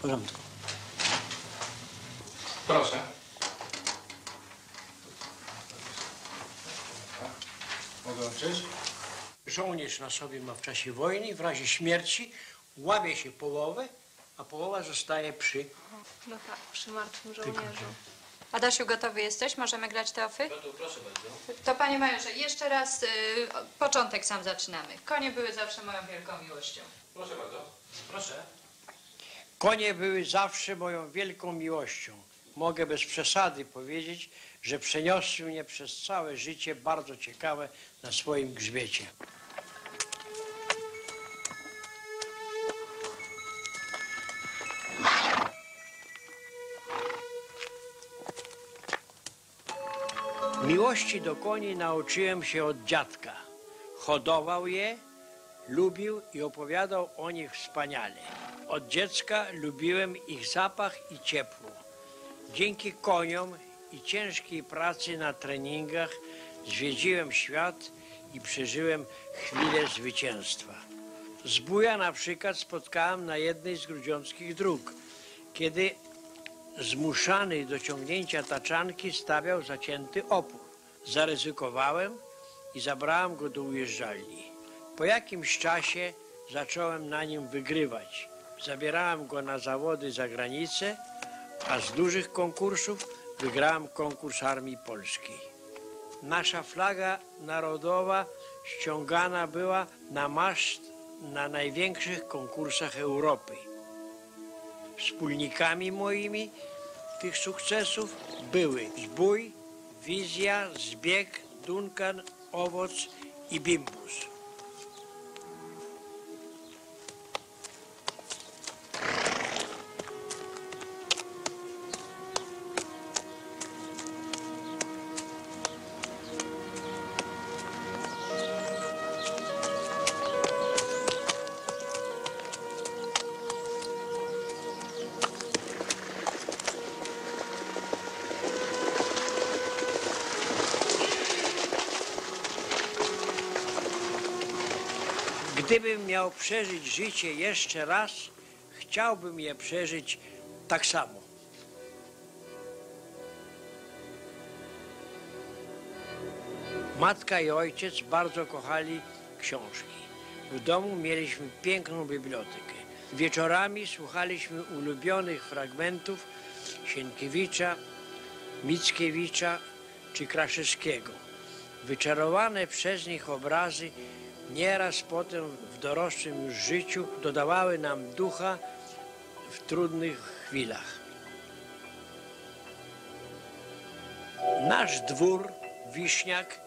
W porządku. Proszę. Mogę? Żołnierz na sobie ma w czasie wojny, w razie śmierci łamie się połowę, a połowa zostaje przy... No tak, przy martwym żołnierzu. Adasiu, gotowy jesteś? Możemy grać teofy? Gotów, proszę bardzo. To panie majorze, jeszcze raz y, początek sam zaczynamy. Konie były zawsze moją wielką miłością. Proszę bardzo. Proszę. Konie były zawsze moją wielką miłością. Mogę bez przesady powiedzieć, że przeniosły mnie przez całe życie bardzo ciekawe na swoim grzbiecie. Miłości do koni nauczyłem się od dziadka. Hodował je, lubił i opowiadał o nich wspaniale. Od dziecka lubiłem ich zapach i ciepło. Dzięki koniom i ciężkiej pracy na treningach zwiedziłem świat i przeżyłem chwilę zwycięstwa. Zbója na przykład spotkałem na jednej z grudziąckich dróg, kiedy zmuszany do ciągnięcia taczanki stawiał zacięty opór. Zaryzykowałem i zabrałem go do ujeżdżalni. Po jakimś czasie zacząłem na nim wygrywać. Zabierałem go na zawody za granicę, a z dużych konkursów wygrałem konkurs Armii Polskiej. Nasza flaga narodowa ściągana była na maszt na największych konkursach Europy. Wspólnikami moimi tych sukcesów były Zbój, Wizja, Zbieg, Duncan, Owoc i Bimbus. Miał przeżyć życie jeszcze raz, chciałbym je przeżyć tak samo. Matka i ojciec bardzo kochali książki. W domu mieliśmy piękną bibliotekę. Wieczorami słuchaliśmy ulubionych fragmentów Sienkiewicza, Mickiewicza czy Kraszewskiego. Wyczarowane przez nich obrazy nieraz potem dorosłym już życiu dodawały nam ducha w trudnych chwilach. Nasz dwór, Wiśniak,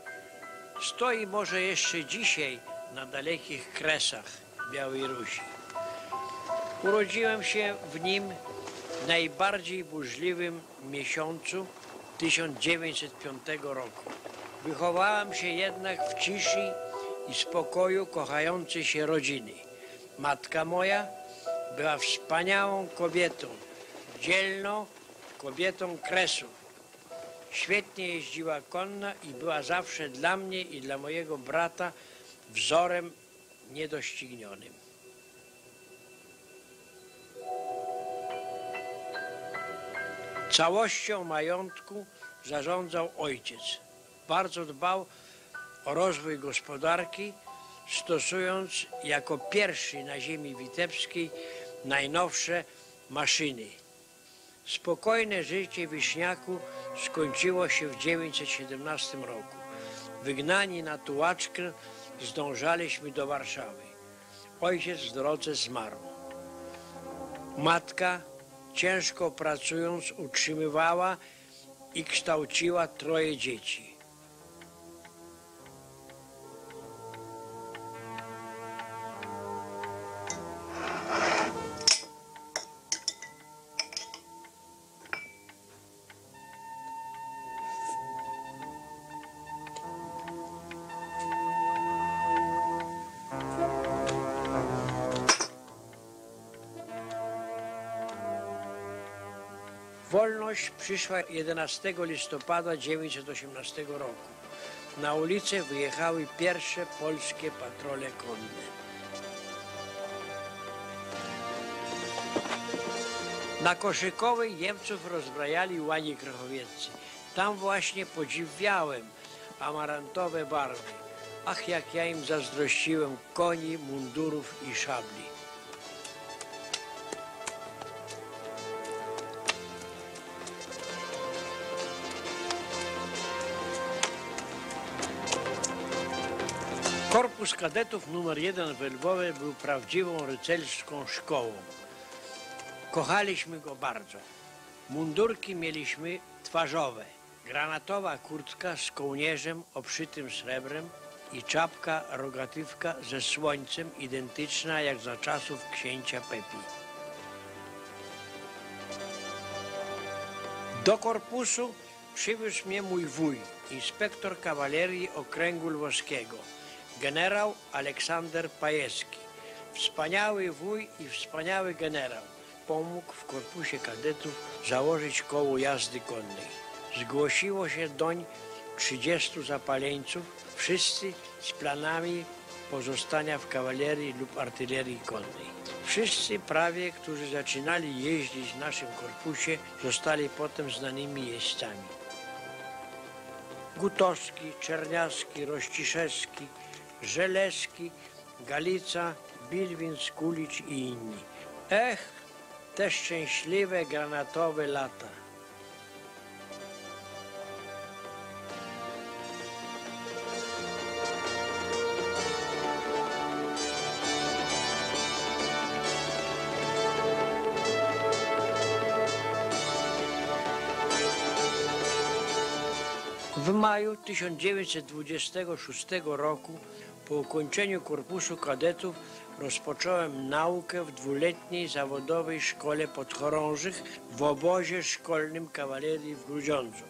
stoi może jeszcze dzisiaj na dalekich kresach Białej Rusi. Urodziłem się w nim w najbardziej burzliwym miesiącu 1905 roku. Wychowałem się jednak w ciszy i spokoju kochającej się rodziny. Matka moja była wspaniałą kobietą, dzielną kobietą kresu. Świetnie jeździła konna i była zawsze dla mnie i dla mojego brata wzorem niedoścignionym. Całością majątku zarządzał ojciec. Bardzo dbał rozwój gospodarki, stosując jako pierwszy na ziemi witebskiej najnowsze maszyny. Spokojne życie Wiśniaku skończyło się w 917 roku. Wygnani na tułaczkę zdążaliśmy do Warszawy. Ojciec w drodze zmarł. Matka, ciężko pracując, utrzymywała i kształciła troje dzieci. Przyszła 11 listopada 1918 roku. Na ulicę wyjechały pierwsze polskie patrole konne. Na Koszykowej Niemców rozbrajali łani krachowieccy. Tam właśnie podziwiałem amarantowe barwy. Ach, jak ja im zazdrościłem koni, mundurów i szabli. Korpus kadetów numer jeden w Lwowie był prawdziwą rycerską szkołą. Kochaliśmy go bardzo. Mundurki mieliśmy twarzowe. Granatowa kurtka z kołnierzem obszytym srebrem i czapka rogatywka ze słońcem identyczna jak za czasów księcia Pepi. Do korpusu przywiózł mnie mój wuj, inspektor kawalerii okręgu lwowskiego, generał Aleksander Pajewski. Wspaniały wuj i wspaniały generał. Pomógł w korpusie kadetów założyć koło jazdy konnej. Zgłosiło się doń 30 zapaleńców, wszyscy z planami pozostania w kawalerii lub artylerii konnej. Wszyscy prawie, którzy zaczynali jeździć w naszym korpusie, zostali potem znanymi jeźdźcami. Gutowski, Czerniawski, Rościszewski, Żeleski, Galica, Bilwin, Skulicz i inni. Ech, te szczęśliwe granatowe lata. W maju 1926 roku, po ukończeniu korpusu kadetów, rozpocząłem naukę w dwuletniej zawodowej szkole podchorążych w obozie szkolnym kawalerii w Grudziądzu.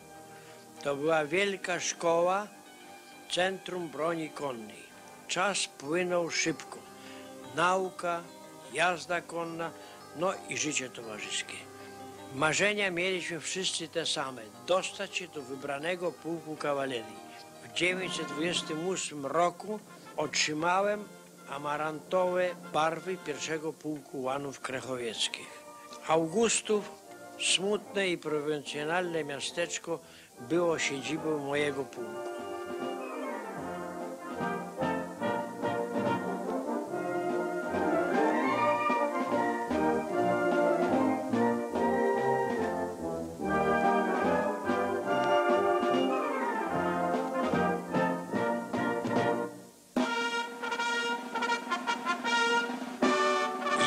To była wielka szkoła, centrum broni konnej. Czas płynął szybko. Nauka, jazda konna, no i życie towarzyskie. Marzenia mieliśmy wszyscy te same. Dostać się do wybranego pułku kawalerii. W 1928 roku otrzymałem amarantowe barwy pierwszego pułku łanów krechowieckich. Augustów, smutne i prowincjonalne miasteczko, było siedzibą mojego pułku.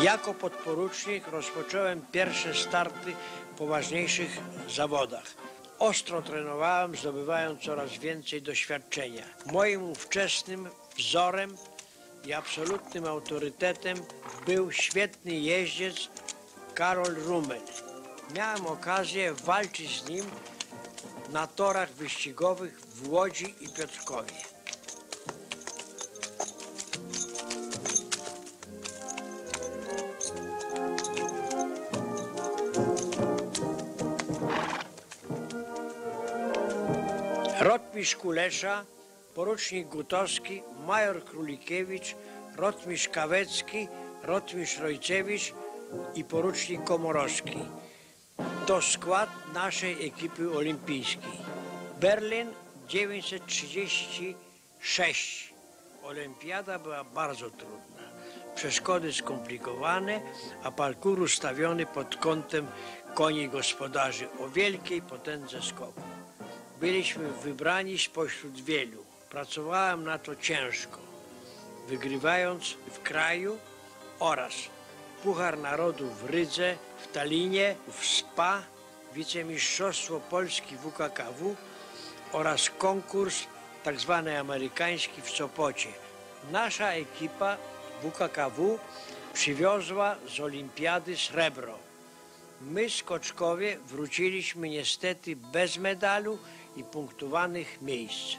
Jako podporucznik rozpocząłem pierwsze starty w poważniejszych zawodach. Ostro trenowałem, zdobywając coraz więcej doświadczenia. Moim ówczesnym wzorem i absolutnym autorytetem był świetny jeździec Karol Rumel. Miałem okazję walczyć z nim na torach wyścigowych w Łodzi i Piotrkowie. Rotmistrz Kulesza, porucznik Gutowski, major Królikiewicz, rotmistrz Kawecki, rotmistrz Rojcewicz i porucznik Komorowski. To skład naszej ekipy olimpijskiej. Berlin 936. Olimpiada była bardzo trudna. Przeszkody skomplikowane, a parkour ustawiony pod kątem koni gospodarzy o wielkiej potędze skoku. Byliśmy wybrani spośród wielu. Pracowałem na to ciężko, wygrywając w kraju oraz Puchar Narodu w Rydze, w Talinie, w SPA, wicemistrzostwo Polski WKKW oraz konkurs tak zwany amerykański w Sopocie. Nasza ekipa WKKW przywiozła z olimpiady srebro. My, skoczkowie, wróciliśmy niestety bez medalu i punktowanych miejsc.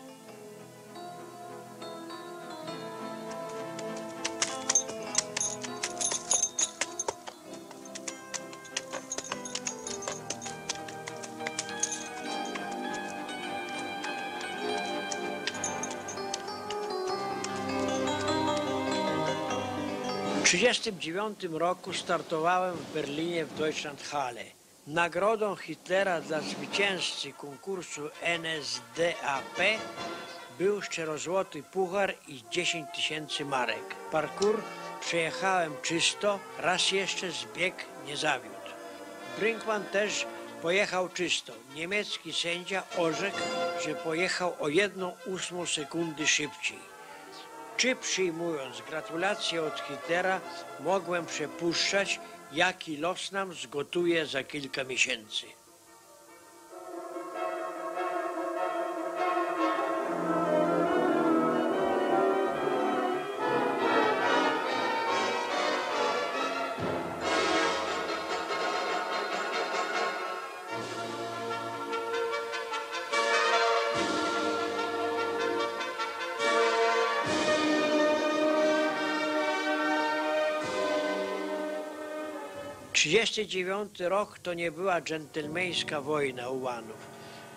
W 1939 roku startowałem w Berlinie w Deutschlandhalle. Nagrodą Hitlera dla zwycięzcy konkursu NSDAP był szczerozłoty puchar i 10 tysięcy marek. Parkour przejechałem czysto, raz jeszcze zbieg nie zawiódł. Brinkman też pojechał czysto. Niemiecki sędzia orzekł, że pojechał o jedną ósmą sekundy szybciej. Czy przyjmując gratulacje od Hitlera mogłem przypuszczać, jaki los nam zgotuje za kilka miesięcy? Trzydziesty dziewiąty rok to nie była dżentelmeńska wojna ułanów.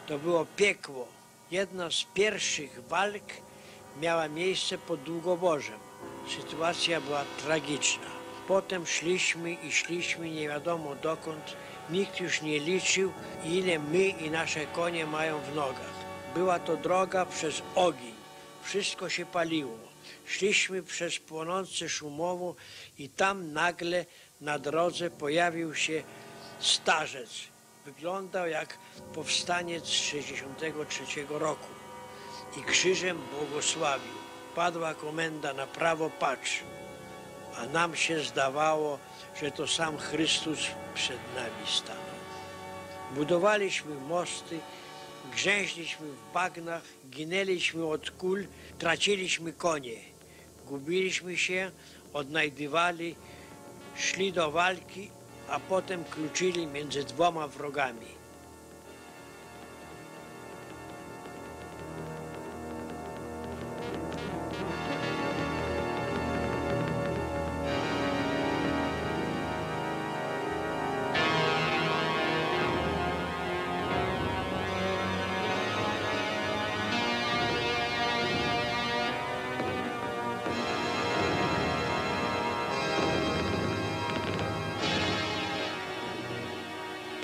To było piekło. Jedna z pierwszych walk miała miejsce pod Długoborzem. Sytuacja była tragiczna. Potem szliśmy i szliśmy nie wiadomo dokąd. Nikt już nie liczył, ile my i nasze konie mają w nogach. Była to droga przez ogień. Wszystko się paliło. Szliśmy przez płonące szumowo i tam nagle na drodze pojawił się starzec. Wyglądał jak powstaniec z 63 roku i krzyżem błogosławił. Padła komenda na prawo patrz, a nam się zdawało, że to sam Chrystus przed nami stanął. Budowaliśmy mosty, grzęźliśmy w bagnach, ginęliśmy od kul, traciliśmy konie. Gubiliśmy się, odnajdywali, szli do walki, a potem kluczyli między dwoma wrogami.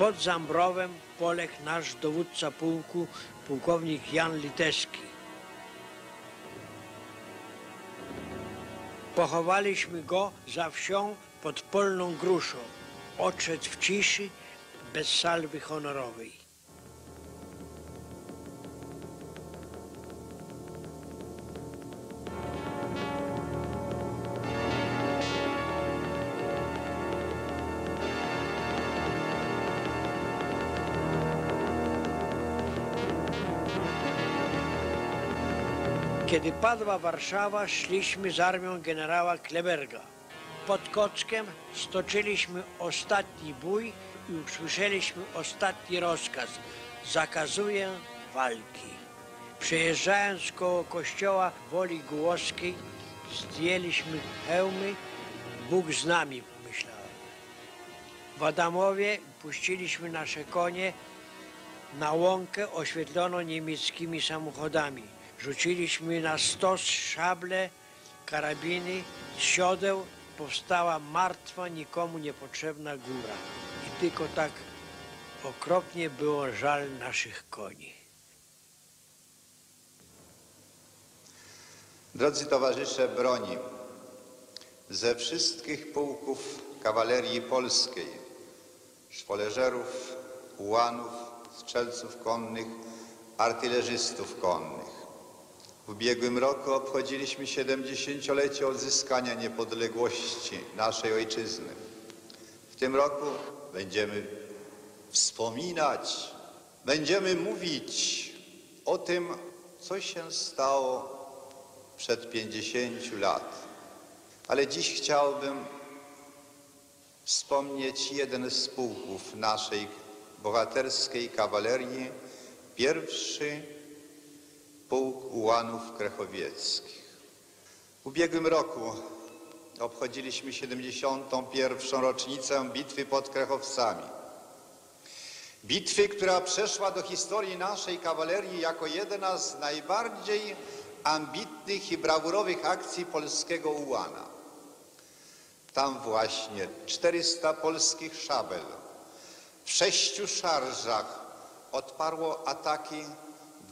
Pod Zambrowem poległ nasz dowódca pułku, pułkownik Jan Litewski. Pochowaliśmy go za wsią pod Polną Gruszą. Odszedł w ciszy, bez salwy honorowej. Kiedy padła Warszawa, szliśmy z armią generała Kleberga. Pod Kockiem stoczyliśmy ostatni bój i usłyszeliśmy ostatni rozkaz. Zakazuję walki. Przejeżdżając koło kościoła Woli Głowskiej, zdjęliśmy hełmy. Bóg z nami, pomyślałem. W Adamowie puściliśmy nasze konie na łąkę oświetloną niemieckimi samochodami. Rzuciliśmy na stos szable, karabiny, z siodeł powstała martwa, nikomu niepotrzebna góra. I tylko tak okropnie było żal naszych koni. Drodzy towarzysze broni, ze wszystkich pułków kawalerii polskiej, szwoleżerów, ułanów, strzelców konnych, artylerzystów konnych, w ubiegłym roku obchodziliśmy 70-lecie odzyskania niepodległości naszej ojczyzny. W tym roku będziemy wspominać, będziemy mówić o tym, co się stało przed 50 lat. Ale dziś chciałbym wspomnieć jeden z pułków naszej bohaterskiej kawalerii, pierwszy pułk ułanów krechowieckich. W ubiegłym roku obchodziliśmy 71. rocznicę bitwy pod Krechowcami. Bitwy, która przeszła do historii naszej kawalerii jako jedna z najbardziej ambitnych i brawurowych akcji polskiego ułana. Tam właśnie 400 polskich szabel w sześciu szarżach odparło ataki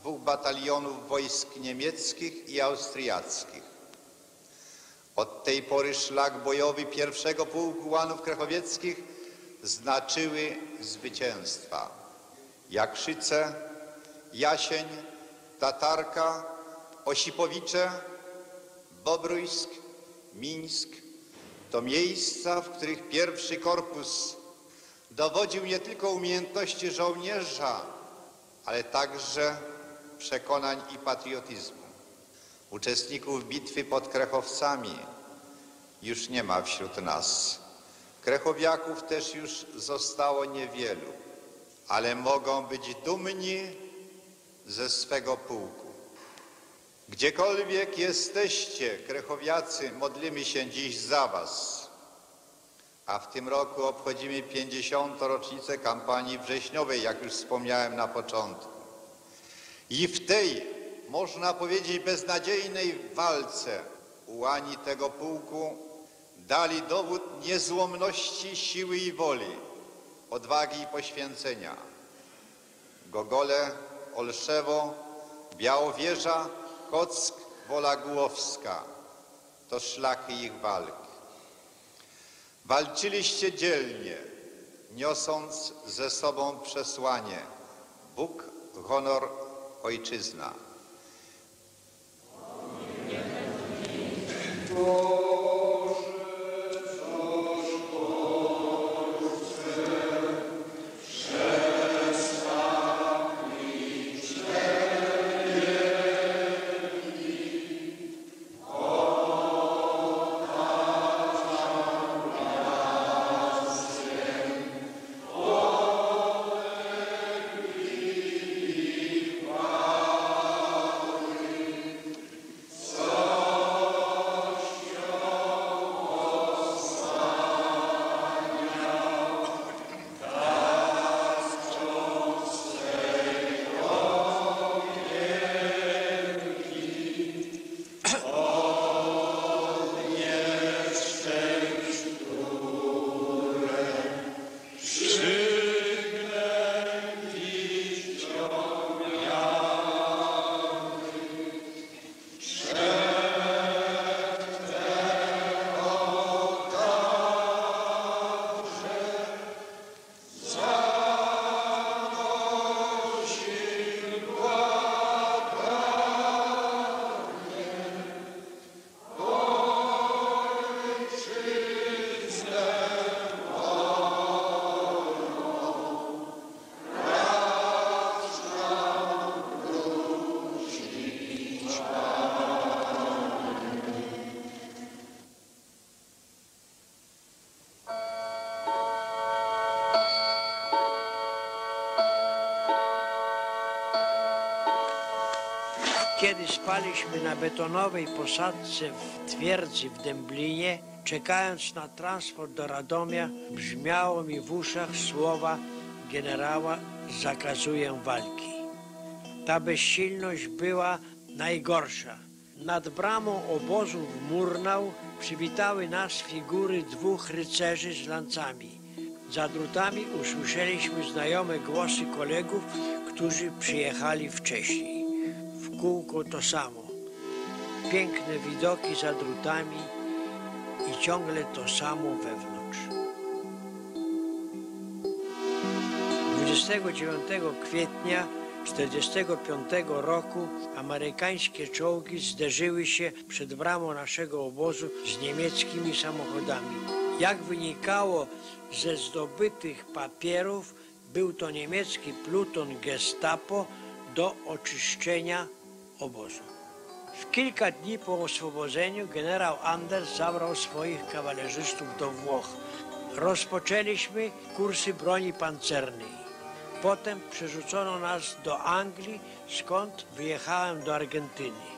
dwóch batalionów wojsk niemieckich i austriackich. Od tej pory szlak bojowy pierwszego pułku łanów krechowieckich znaczyły zwycięstwa. Jakrzyce, Jasień, Tatarka, Osipowicze, Bobrójsk, Mińsk to miejsca, w których pierwszy korpus dowodził nie tylko umiejętności żołnierza, ale także przekonań i patriotyzmu. Uczestników bitwy pod Krechowcami już nie ma wśród nas. Krechowiaków też już zostało niewielu, ale mogą być dumni ze swego pułku. Gdziekolwiek jesteście, Krechowiacy, modlimy się dziś za Was. A w tym roku obchodzimy 50. rocznicę kampanii wrześniowej, jak już wspomniałem na początku. I w tej, można powiedzieć, beznadziejnej walce ułani tego pułku dali dowód niezłomności siły i woli, odwagi i poświęcenia. Gogole, Olszewo, Białowieża, Kock, Wola Głowska to szlaki ich walk. Walczyliście dzielnie, niosąc ze sobą przesłanie Bóg, honor, ojczyzna. Kiedy spaliśmy na betonowej posadce w twierdzy w Dęblinie, czekając na transport do Radomia, brzmiało mi w uszach słowa generała zakazuję walki. Ta bezsilność była najgorsza. Nad bramą obozu w Murnau przywitały nas figury dwóch rycerzy z lancami. Za drutami usłyszeliśmy znajome głosy kolegów, którzy przyjechali wcześniej. Kółko to samo. Piękne widoki za drutami i ciągle to samo wewnątrz. 29 kwietnia 1945 roku amerykańskie czołgi zderzyły się przed bramą naszego obozu z niemieckimi samochodami. Jak wynikało ze zdobytych papierów, był to niemiecki pluton Gestapo do oczyszczenia obozu. W kilka dni po oswobodzeniu generał Anders zabrał swoich kawalerzystów do Włoch. Rozpoczęliśmy kursy broni pancernej. Potem przerzucono nas do Anglii, skąd wyjechałem do Argentyny.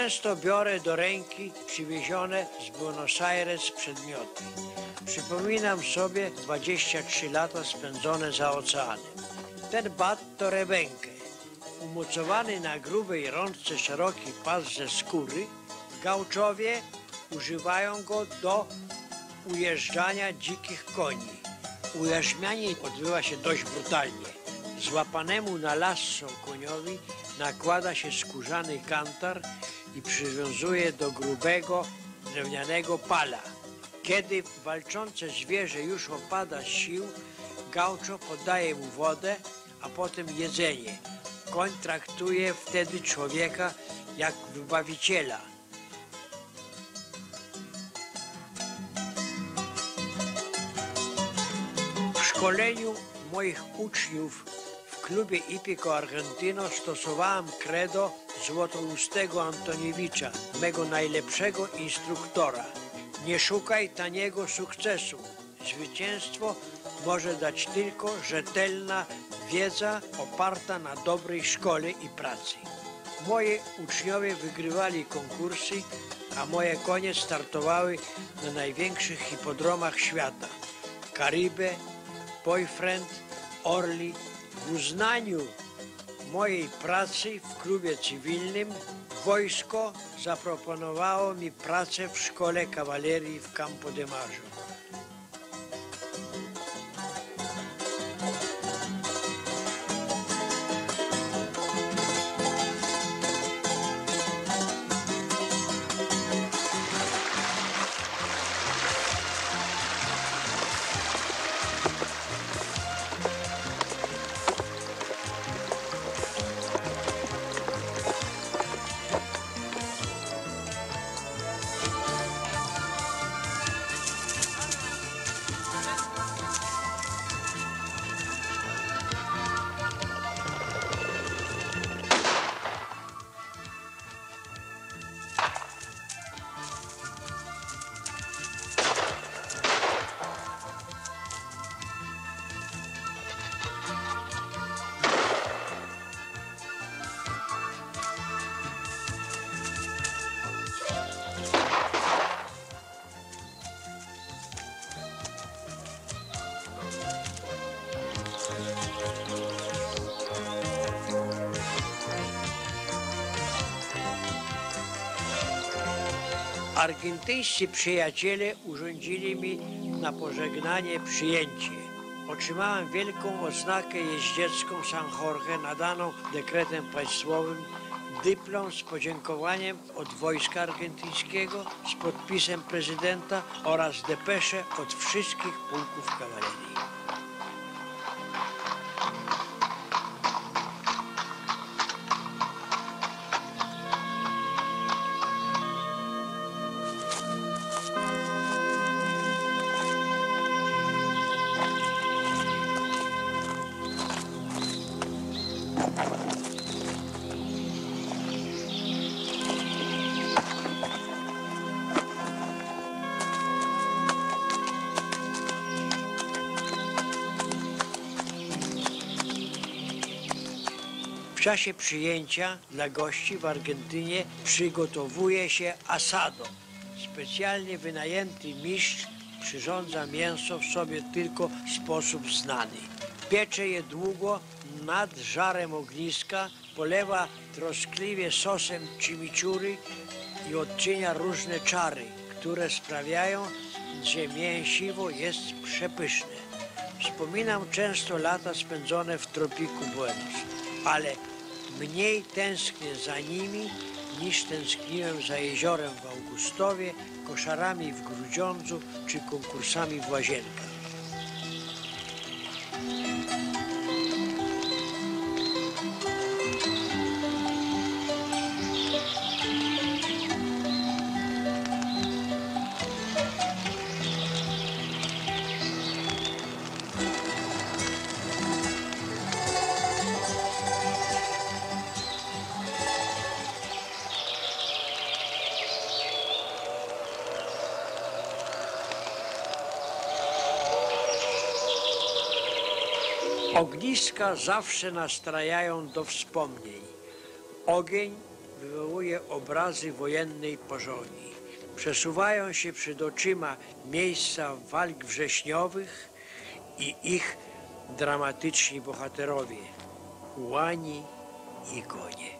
Często biorę do ręki przywiezione z Buenos Aires przedmioty. Przypominam sobie 23 lata spędzone za oceanem. Ten bat to rebenkę. Umocowany na grubej rączce szeroki pas ze skóry, gauczowie używają go do ujeżdżania dzikich koni. Ujarzmianie odbywa się dość brutalnie. Złapanemu na lasso koniowi nakłada się skórzany kantar i przywiązuje do grubego drewnianego pala. Kiedy walczące zwierzę już opada z sił, gauczo podaje mu wodę, a potem jedzenie. Koń traktuje wtedy człowieka jak wybawiciela. W szkoleniu moich uczniów w klubie Ipico Argentino stosowałem credo złotoustego Antoniewicza, mego najlepszego instruktora. Nie szukaj taniego sukcesu. Zwycięstwo może dać tylko rzetelna wiedza oparta na dobrej szkole i pracy. Moi uczniowie wygrywali konkursy, a moje konie startowały na największych hipodromach świata. Caribe, Boyfriend, Orly. W uznaniu mojej pracy w klubie cywilnym wojsko zaproponowało mi pracę w szkole kawalerii w Campo de Mayo. Argentyńscy przyjaciele urządzili mi na pożegnanie przyjęcie. Otrzymałem wielką oznakę jeździecką San Jorge nadaną dekretem państwowym, dyplom z podziękowaniem od wojska argentyńskiego z podpisem prezydenta oraz depesze od wszystkich pułków kawalerii. Czasie przyjęcia dla gości w Argentynie przygotowuje się asado. Specjalnie wynajęty mistrz przyrządza mięso w sobie tylko w sposób znany. Piecze je długo nad żarem ogniska, polewa troskliwie sosem chimichury i odczynia różne czary, które sprawiają, że mięsiwo jest przepyszne. Wspominam często lata spędzone w tropiku Buenos, ale mniej tęsknię za nimi niż tęskniłem za jeziorem w Augustowie, koszarami w Grudziądzu czy konkursami w Łazienkach. Ogniska zawsze nastrajają do wspomnień. Ogień wywołuje obrazy wojennej pożoni. Przesuwają się przed oczyma miejsca walk wrześniowych i ich dramatyczni bohaterowie, łani i konie.